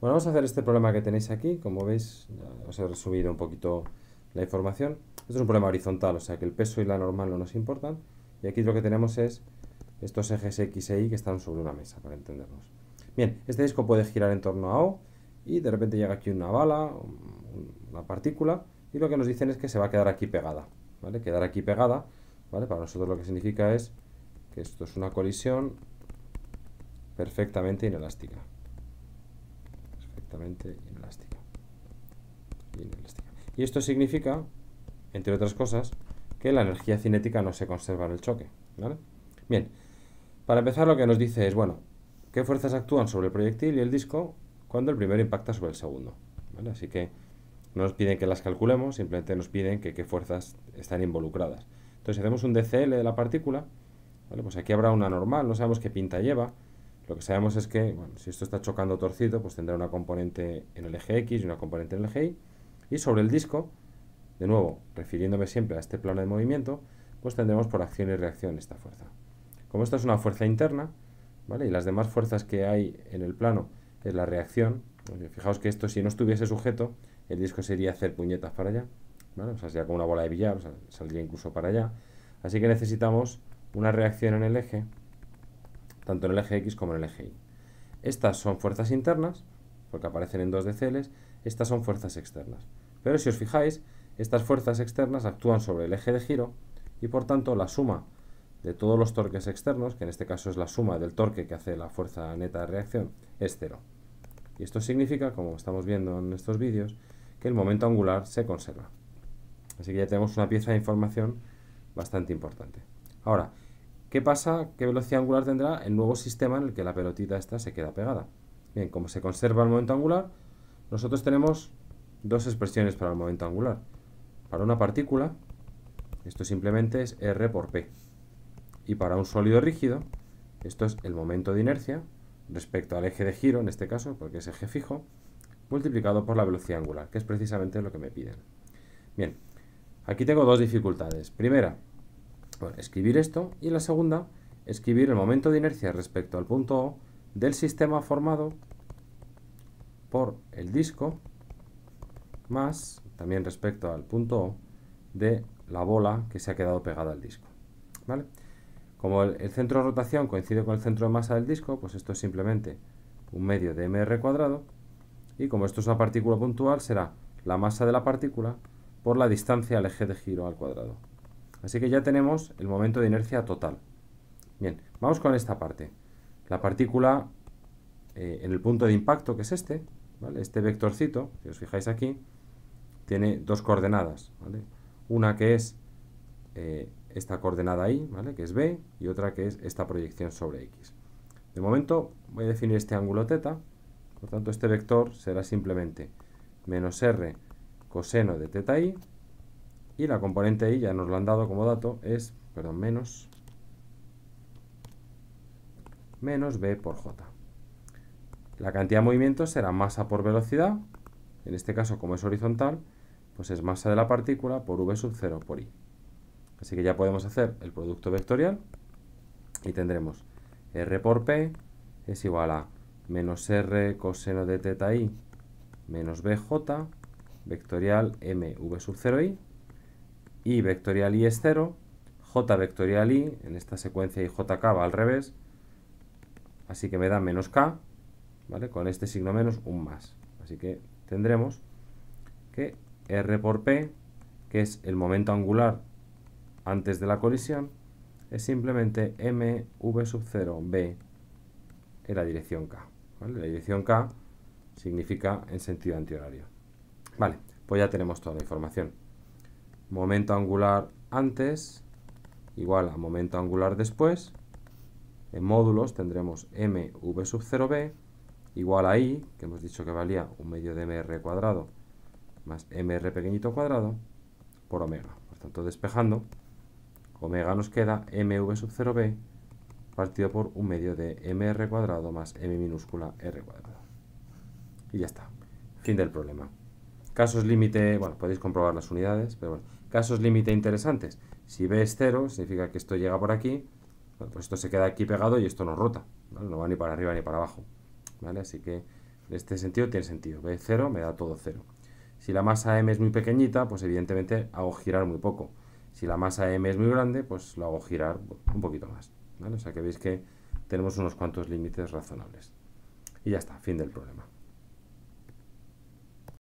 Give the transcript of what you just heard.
Bueno, vamos a hacer este problema que tenéis aquí. Como veis, os he resumido un poquito la información. Esto es un problema horizontal, o sea que el peso y la normal no nos importan. Y aquí lo que tenemos es estos ejes X e Y que están sobre una mesa, para entendernos. Bien, este disco puede girar en torno a O y de repente llega aquí una bala, una partícula, y lo que nos dicen es que se va a quedar aquí pegada. ¿vale? Quedar aquí pegada, ¿vale? Para nosotros lo que significa es que esto es una colisión perfectamente inelástica. Y esto significa, entre otras cosas, que la energía cinética no se conserva en el choque. Bien, para empezar lo que nos dice es, bueno, ¿qué fuerzas actúan sobre el proyectil y el disco cuando el primero impacta sobre el segundo? ¿vale? Así que no nos piden que las calculemos, simplemente nos piden que qué fuerzas están involucradas. Entonces, si hacemos un DCL de la partícula, pues aquí habrá una normal, no sabemos qué pinta lleva. Lo que sabemos es que, bueno, si esto está chocando torcido, pues tendrá una componente en el eje X y una componente en el eje Y. Y sobre el disco, de nuevo, refiriéndome siempre a este plano de movimiento, pues tendremos por acción y reacción esta fuerza. Como esto es una fuerza interna, ¿vale? Y las demás fuerzas que hay en el plano es la reacción. Fijaos que esto, si no estuviese sujeto, el disco sería hacer puñetas para allá. O sea, sería como una bola de billar, saldría incluso para allá. Así que necesitamos una reacción en el eje, tanto en el eje X como en el eje Y. Estas son fuerzas internas, porque aparecen en dos DCLs, estas son fuerzas externas. Pero si os fijáis, estas fuerzas externas actúan sobre el eje de giro y por tanto la suma de todos los torques externos, que en este caso es la suma del torque que hace la fuerza neta de reacción, es cero. Y esto significa, como estamos viendo en estos vídeos, que el momento angular se conserva. Así que ya tenemos una pieza de información bastante importante. Ahora, ¿qué pasa? ¿Qué velocidad angular tendrá el nuevo sistema en el que la pelotita esta se queda pegada? Bien, como se conserva el momento angular, nosotros tenemos dos expresiones para el momento angular. Para una partícula, esto simplemente es R por P. Y para un sólido rígido, esto es el momento de inercia respecto al eje de giro, en este caso, porque es eje fijo, multiplicado por la velocidad angular, que es precisamente lo que me piden. Bien, aquí tengo dos dificultades. Primera, escribir esto, y la segunda, escribir el momento de inercia respecto al punto O del sistema formado por el disco más, también respecto al punto O, de la bola que se ha quedado pegada al disco. ¿Vale? Como el, centro de rotación coincide con el centro de masa del disco, pues esto es simplemente un medio de mr cuadrado, y como esto es una partícula puntual, será la masa de la partícula por la distancia al eje de giro al cuadrado. Así que ya tenemos el momento de inercia total. Bien, vamos con esta parte. La partícula eh, en el punto de impacto, que es este, este vectorcito, si os fijáis aquí, tiene dos coordenadas. Una que es eh, esta coordenada ahí, ¿vale? que es B, y otra que es esta proyección sobre X. De momento voy a definir este ángulo teta, por tanto este vector será simplemente menos R coseno de teta i, y la componente i, ya nos lo han dado como dato, es, perdón, menos, menos B por J. La cantidad de movimiento será masa por velocidad, en este caso como es horizontal, pues es masa de la partícula por V sub 0 por I. Así que ya podemos hacer el producto vectorial y tendremos R por P es igual a menos R coseno de teta I menos BJ vectorial MV sub 0I y vectorial I es 0, J vectorial I, en esta secuencia y JK va al revés, así que me da menos K, ¿vale? Con este signo menos un más. Así que tendremos que R por P, que es el momento angular antes de la colisión es simplemente mv sub 0 b en la dirección k. La dirección k significa en sentido antihorario. Vale, pues ya tenemos toda la información. Momento angular antes igual a momento angular después. En módulos tendremos mv sub 0b igual a i, que hemos dicho que valía un medio de mr cuadrado más mr pequeñito cuadrado por omega. Por tanto, despejando, omega nos queda mv sub 0b partido por un medio de mr cuadrado más m minúscula r cuadrado. Y ya está. Fin del problema. Casos límite, bueno, podéis comprobar las unidades, pero bueno, casos límite interesantes. Si b es 0, significa que esto llega por aquí, pues esto se queda aquí pegado y esto no rota, no va ni para arriba ni para abajo. ¿vale? Así que En este sentido tiene sentido. B0 me da todo cero. Si la masa m es muy pequeñita, pues evidentemente hago girar muy poco. Si la masa m es muy grande, pues lo hago girar un poquito más. O sea que veis que tenemos unos cuantos límites razonables. Y ya está, fin del problema.